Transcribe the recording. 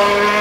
Lord.